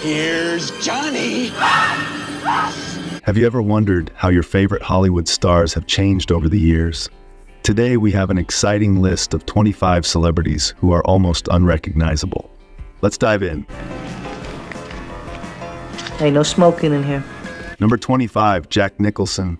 Here's Johnny. Have you ever wondered how your favorite Hollywood stars have changed over the years? Today, we have an exciting list of 25 celebrities who are almost unrecognizable. Let's dive in. Hey, no smoking in here. Number 25, Jack Nicholson.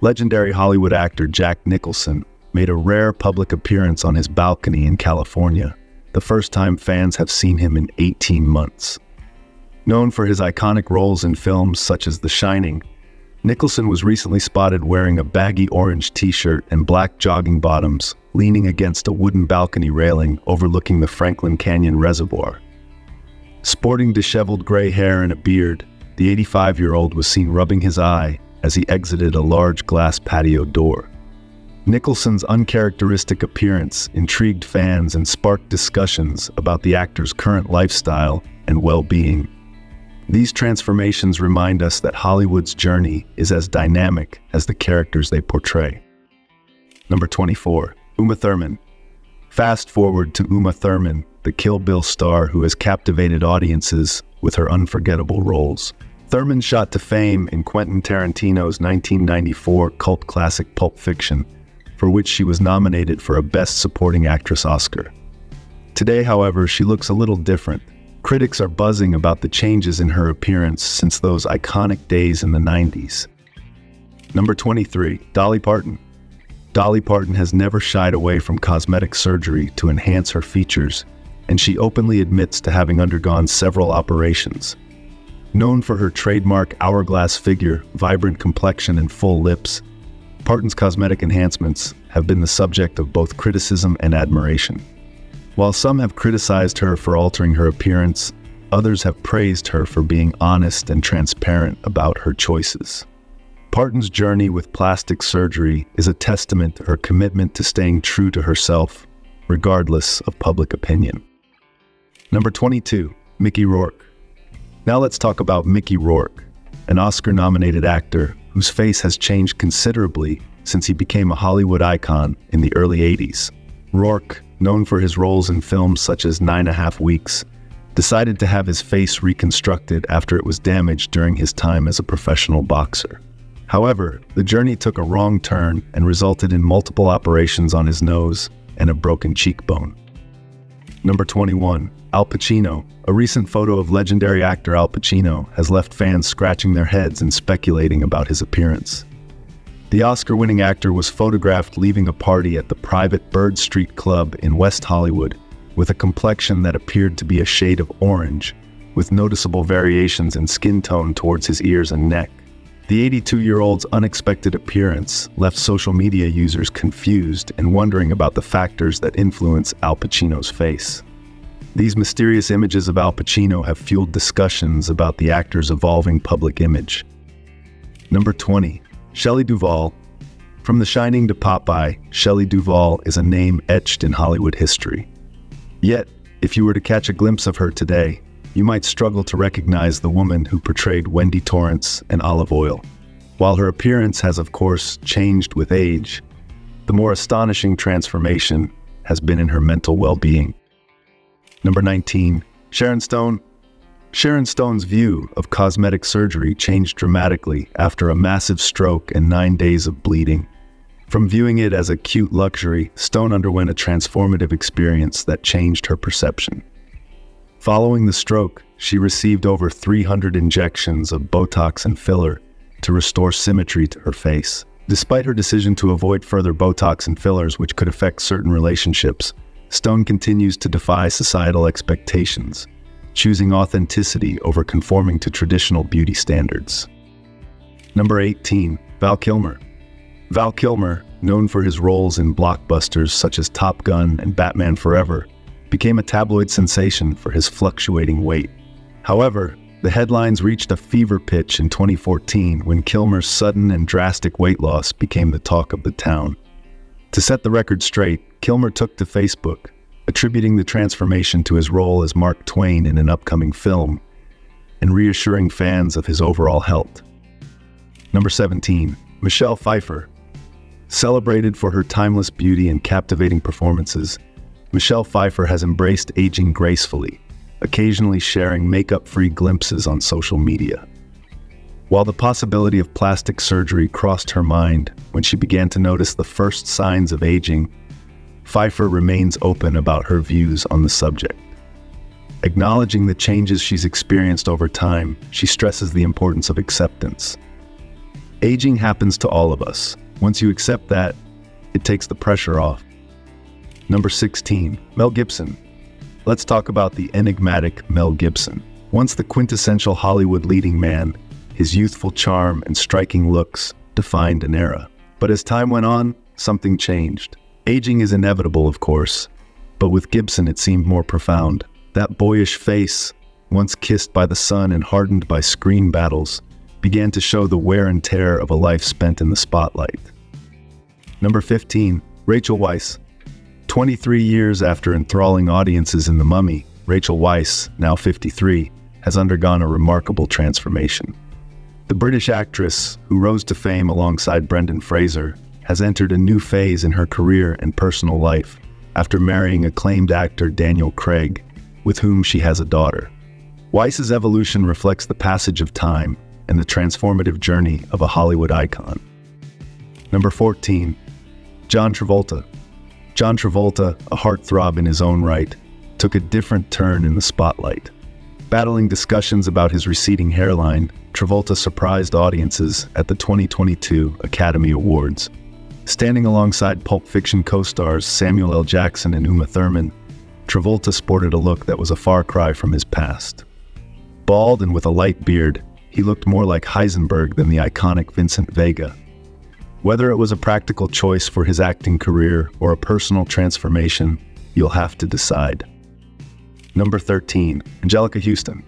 Legendary Hollywood actor Jack Nicholson made a rare public appearance on his balcony in California, the first time fans have seen him in 18 months. Known for his iconic roles in films such as The Shining, Nicholson was recently spotted wearing a baggy orange t-shirt and black jogging bottoms, leaning against a wooden balcony railing overlooking the Franklin Canyon Reservoir. Sporting disheveled gray hair and a beard, the 85-year-old was seen rubbing his eye as he exited a large glass patio door. Nicholson's uncharacteristic appearance intrigued fans and sparked discussions about the actor's current lifestyle and well-being. These transformations remind us that Hollywood's journey is as dynamic as the characters they portray. Number 24, Uma Thurman. Fast forward to Uma Thurman, the Kill Bill star who has captivated audiences with her unforgettable roles. Thurman shot to fame in Quentin Tarantino's 1994 cult classic Pulp Fiction, for which she was nominated for a Best Supporting Actress Oscar. Today, however, she looks a little different. Critics are buzzing about the changes in her appearance since those iconic days in the 90s. Number 23, Dolly Parton. Dolly Parton has never shied away from cosmetic surgery to enhance her features, and she openly admits to having undergone several operations. Known for her trademark hourglass figure, vibrant complexion, and full lips, Parton's cosmetic enhancements have been the subject of both criticism and admiration. While some have criticized her for altering her appearance, others have praised her for being honest and transparent about her choices. Parton's journey with plastic surgery is a testament to her commitment to staying true to herself, regardless of public opinion. Number 22, Mickey Rourke. Now let's talk about Mickey Rourke, an Oscar-nominated actor whose face has changed considerably since he became a Hollywood icon in the early 80s. Rourke known for his roles in films such as Nine and a Half Weeks, decided to have his face reconstructed after it was damaged during his time as a professional boxer. However, the journey took a wrong turn and resulted in multiple operations on his nose and a broken cheekbone. Number 21. Al Pacino. A recent photo of legendary actor Al Pacino has left fans scratching their heads and speculating about his appearance. The Oscar-winning actor was photographed leaving a party at the private Bird Street Club in West Hollywood with a complexion that appeared to be a shade of orange, with noticeable variations in skin tone towards his ears and neck. The 82-year-old's unexpected appearance left social media users confused and wondering about the factors that influence Al Pacino's face. These mysterious images of Al Pacino have fueled discussions about the actor's evolving public image. Number 20. Shelley Duvall. From The Shining to Popeye, Shelley Duvall is a name etched in Hollywood history. Yet, if you were to catch a glimpse of her today, you might struggle to recognize the woman who portrayed Wendy Torrance in Olive Oyl. While her appearance has, of course, changed with age, the more astonishing transformation has been in her mental well-being. Number 19. Sharon Stone Sharon Stone's view of cosmetic surgery changed dramatically after a massive stroke and nine days of bleeding. From viewing it as a cute luxury, Stone underwent a transformative experience that changed her perception. Following the stroke, she received over 300 injections of Botox and filler to restore symmetry to her face. Despite her decision to avoid further Botox and fillers which could affect certain relationships, Stone continues to defy societal expectations choosing authenticity over conforming to traditional beauty standards. Number 18. Val Kilmer. Val Kilmer, known for his roles in blockbusters such as Top Gun and Batman Forever, became a tabloid sensation for his fluctuating weight. However, the headlines reached a fever pitch in 2014 when Kilmer's sudden and drastic weight loss became the talk of the town. To set the record straight, Kilmer took to Facebook, attributing the transformation to his role as Mark Twain in an upcoming film, and reassuring fans of his overall health. Number 17. Michelle Pfeiffer. Celebrated for her timeless beauty and captivating performances, Michelle Pfeiffer has embraced aging gracefully, occasionally sharing makeup free glimpses on social media. While the possibility of plastic surgery crossed her mind when she began to notice the first signs of aging, Pfeiffer remains open about her views on the subject. Acknowledging the changes she's experienced over time, she stresses the importance of acceptance. Aging happens to all of us. Once you accept that, it takes the pressure off. Number 16, Mel Gibson. Let's talk about the enigmatic Mel Gibson. Once the quintessential Hollywood leading man, his youthful charm and striking looks defined an era. But as time went on, something changed. Aging is inevitable, of course, but with Gibson it seemed more profound. That boyish face, once kissed by the sun and hardened by screen battles, began to show the wear and tear of a life spent in the spotlight. Number 15, Rachel Weisz. 23 years after enthralling audiences in The Mummy, Rachel Weisz, now 53, has undergone a remarkable transformation. The British actress, who rose to fame alongside Brendan Fraser, has entered a new phase in her career and personal life after marrying acclaimed actor Daniel Craig, with whom she has a daughter. Weisz's evolution reflects the passage of time and the transformative journey of a Hollywood icon. Number 14. John Travolta. John Travolta, a heartthrob in his own right, took a different turn in the spotlight. Battling discussions about his receding hairline, Travolta surprised audiences at the 2022 Academy Awards. Standing alongside Pulp Fiction co-stars Samuel L. Jackson and Uma Thurman, Travolta sported a look that was a far cry from his past. Bald and with a light beard, he looked more like Heisenberg than the iconic Vincent Vega. Whether it was a practical choice for his acting career or a personal transformation, you'll have to decide. Number 13, Anjelica Huston.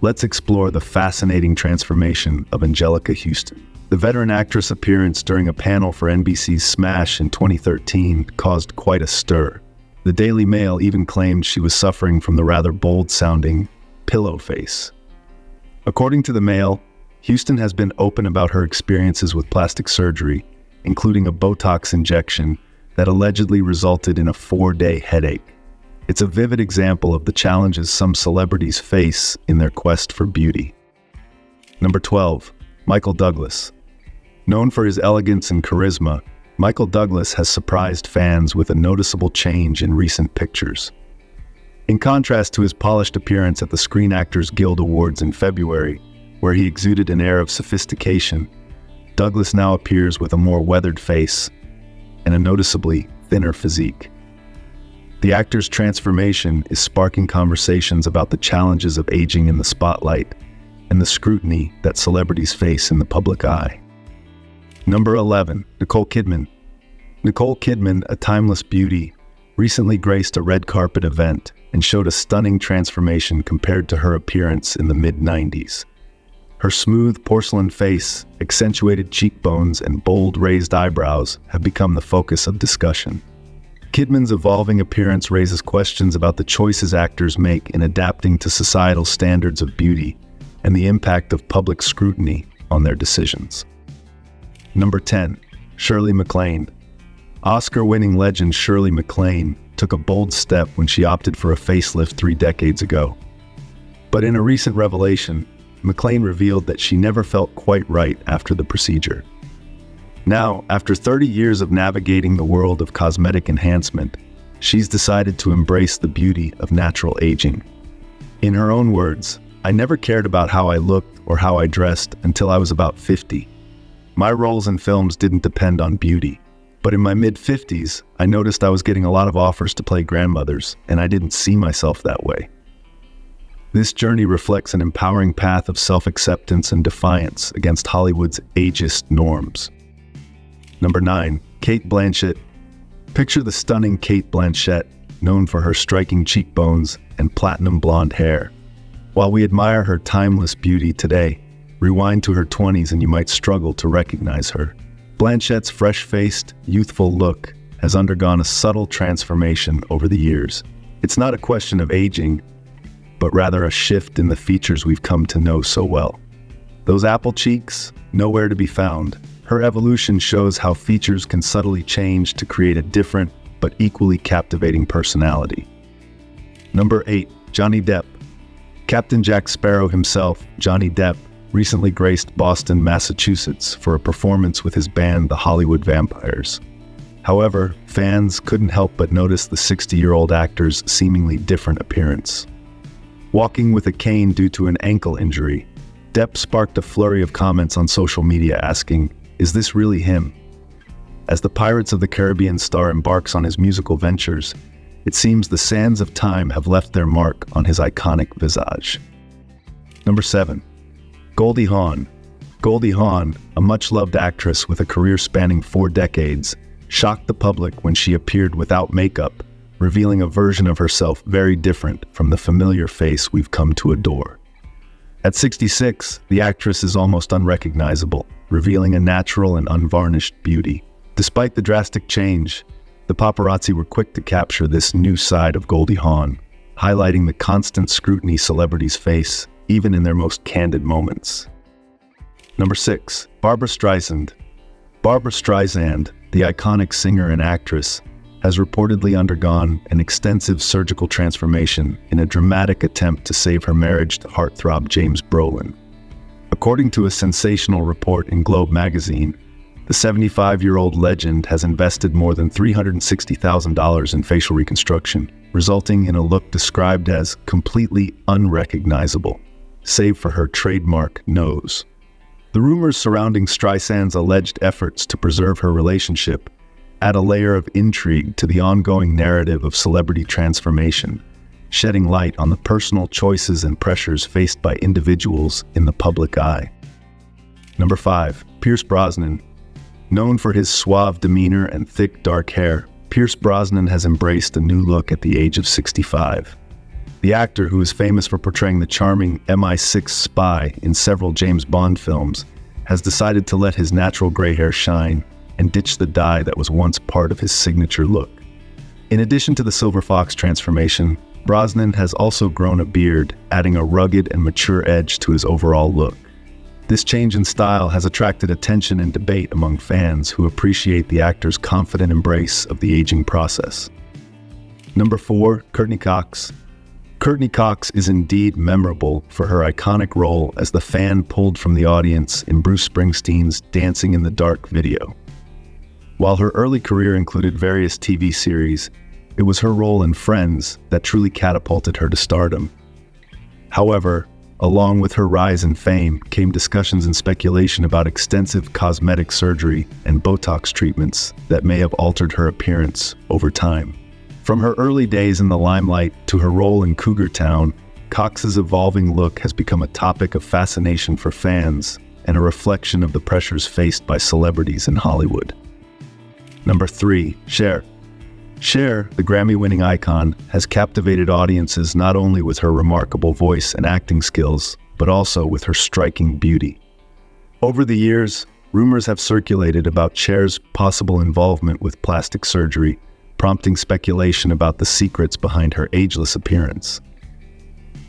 Let's explore the fascinating transformation of Anjelica Huston. The veteran actress' appearance during a panel for NBC's Smash in 2013 caused quite a stir. The Daily Mail even claimed she was suffering from the rather bold sounding pillow face. According to the Mail, Huston has been open about her experiences with plastic surgery, including a Botox injection that allegedly resulted in a four day headache. It's a vivid example of the challenges some celebrities face in their quest for beauty. Number 12, Michael Douglas. Known for his elegance and charisma, Michael Douglas has surprised fans with a noticeable change in recent pictures. In contrast to his polished appearance at the Screen Actors Guild Awards in February, where he exuded an air of sophistication, Douglas now appears with a more weathered face and a noticeably thinner physique. The actor's transformation is sparking conversations about the challenges of aging in the spotlight and the scrutiny that celebrities face in the public eye. Number 11, Nicole Kidman. Nicole Kidman, a timeless beauty, recently graced a red carpet event and showed a stunning transformation compared to her appearance in the mid 90s. Her smooth porcelain face, accentuated cheekbones, and bold raised eyebrows have become the focus of discussion. Kidman's evolving appearance raises questions about the choices actors make in adapting to societal standards of beauty and the impact of public scrutiny on their decisions. Number 10. Shirley MacLaine. Oscar winning legend Shirley MacLaine took a bold step when she opted for a facelift three decades ago. But in a recent revelation, MacLaine revealed that she never felt quite right after the procedure. Now, after 30 years of navigating the world of cosmetic enhancement, she's decided to embrace the beauty of natural aging. In her own words, I never cared about how I looked or how I dressed until I was about 50. My roles in films didn't depend on beauty. But in my mid 50s, I noticed I was getting a lot of offers to play grandmothers, and I didn't see myself that way. This journey reflects an empowering path of self acceptance and defiance against Hollywood's ageist norms. Number 9. Cate Blanchett. Picture the stunning Cate Blanchett, known for her striking cheekbones and platinum blonde hair. While we admire her timeless beauty today, Rewind to her 20s and you might struggle to recognize her. Blanchett's fresh faced, youthful look has undergone a subtle transformation over the years. It's not a question of aging, but rather a shift in the features we've come to know so well. Those apple cheeks, nowhere to be found. Her evolution shows how features can subtly change to create a different but equally captivating personality. Number 8. Johnny Depp. Captain Jack Sparrow himself, Johnny Depp, recently graced Boston, Massachusetts for a performance with his band, the Hollywood Vampires. However, fans couldn't help but notice the 60 year old actor's seemingly different appearance. Walking with a cane due to an ankle injury, Depp sparked a flurry of comments on social media asking, Is this really him? As the Pirates of the Caribbean star embarks on his musical ventures, it seems the sands of time have left their mark on his iconic visage. Number 7. Goldie Hawn. Goldie Hawn, a much loved actress with a career spanning four decades, shocked the public when she appeared without makeup, revealing a version of herself very different from the familiar face we've come to adore. At 66, the actress is almost unrecognizable, revealing a natural and unvarnished beauty. Despite the drastic change, the paparazzi were quick to capture this new side of Goldie Hawn, highlighting the constant scrutiny celebrities face, even in their most candid moments. Number 6. Barbra Streisand. Barbra Streisand, the iconic singer and actress, has reportedly undergone an extensive surgical transformation in a dramatic attempt to save her marriage to heartthrob James Brolin. According to a sensational report in Globe magazine, the 75 year old legend has invested more than $360,000 in facial reconstruction, resulting in a look described as completely unrecognizable, save for her trademark nose. The rumors surrounding Streisand's alleged efforts to preserve her relationship add a layer of intrigue to the ongoing narrative of celebrity transformation, shedding light on the personal choices and pressures faced by individuals in the public eye. Number 5. Pierce Brosnan Known for his suave demeanor and thick, dark hair, Pierce Brosnan has embraced a new look at the age of 65. The actor, who is famous for portraying the charming MI6 spy in several James Bond films, has decided to let his natural gray hair shine and ditch the dye that was once part of his signature look. In addition to the Silver Fox transformation, Brosnan has also grown a beard, adding a rugged and mature edge to his overall look. This change in style has attracted attention and debate among fans who appreciate the actor's confident embrace of the aging process. Number 4. Courteney Cox Courteney Cox is indeed memorable for her iconic role as the fan pulled from the audience in Bruce Springsteen's Dancing in the Dark video. While her early career included various TV series, it was her role in Friends that truly catapulted her to stardom. However, Along with her rise in fame came discussions and speculation about extensive cosmetic surgery and Botox treatments that may have altered her appearance over time. From her early days in the limelight to her role in Cougar Town, Cox's evolving look has become a topic of fascination for fans and a reflection of the pressures faced by celebrities in Hollywood. Number 3. Cher Cher, the Grammy winning icon, has captivated audiences not only with her remarkable voice and acting skills, but also with her striking beauty. Over the years, rumors have circulated about Cher's possible involvement with plastic surgery, prompting speculation about the secrets behind her ageless appearance.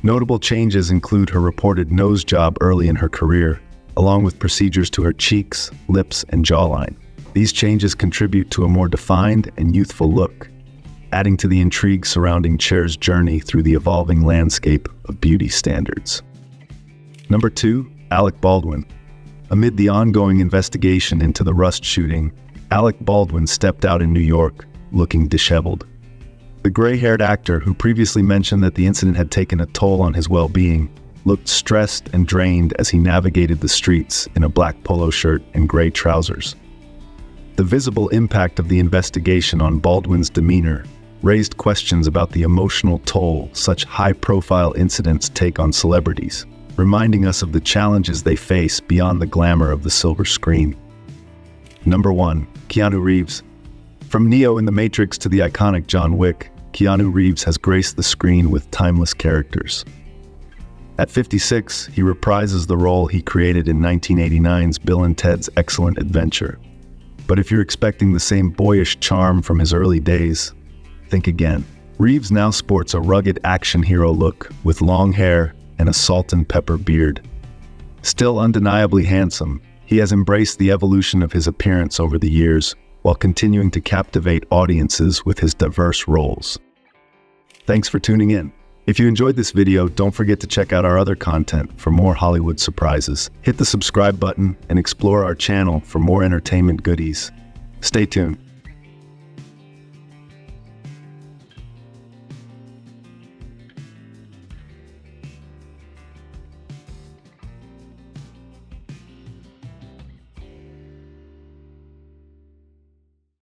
Notable changes include her reported nose job early in her career, along with procedures to her cheeks, lips, and jawline. These changes contribute to a more defined and youthful look, adding to the intrigue surrounding Cher's journey through the evolving landscape of beauty standards. Number 2. Alec Baldwin. Amid the ongoing investigation into the Rust shooting, Alec Baldwin stepped out in New York, looking disheveled. The gray-haired actor, who previously mentioned that the incident had taken a toll on his well-being, looked stressed and drained as he navigated the streets in a black polo shirt and gray trousers. The visible impact of the investigation on Baldwin's demeanor raised questions about the emotional toll such high-profile incidents take on celebrities, reminding us of the challenges they face beyond the glamour of the silver screen. Number 1. Keanu Reeves From Neo in The Matrix to the iconic John Wick, Keanu Reeves has graced the screen with timeless characters. At 56, he reprises the role he created in 1989's Bill and Ted's Excellent Adventure. But if you're expecting the same boyish charm from his early days, think again. Reeves now sports a rugged action hero look with long hair and a salt and pepper beard. Still undeniably handsome, he has embraced the evolution of his appearance over the years while continuing to captivate audiences with his diverse roles. Thanks for tuning in. If you enjoyed this video, don't forget to check out our other content for more Hollywood surprises. Hit the subscribe button and explore our channel for more entertainment goodies. Stay tuned.